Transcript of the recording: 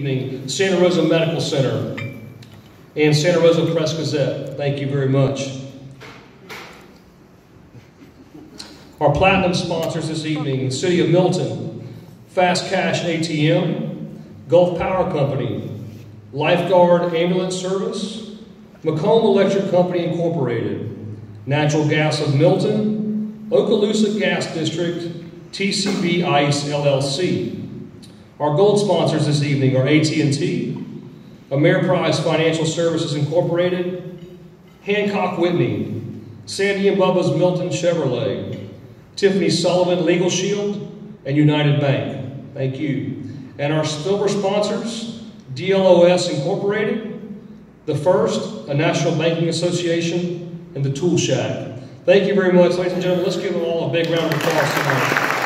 evening, Santa Rosa Medical Center and Santa Rosa Press Gazette. Thank you very much. Our platinum sponsors this evening, the City of Milton, Fast Cash ATM, Gulf Power Company, Lifeguard Ambulance Service, Macomb Electric Company Incorporated, Natural Gas of Milton, Okaloosa Gas District, TCB ICE LLC. Our gold sponsors this evening are AT&T, Ameriprise Financial Services Incorporated, Hancock Whitney, Sandy and Bubba's Milton Chevrolet, Tiffany Sullivan Legal Shield, and United Bank. Thank you. And our silver sponsors, DLOS Incorporated, The First, a National Banking Association, and the Tool Shack. Thank you very much, ladies and gentlemen. Let's give them all a big round of applause tonight.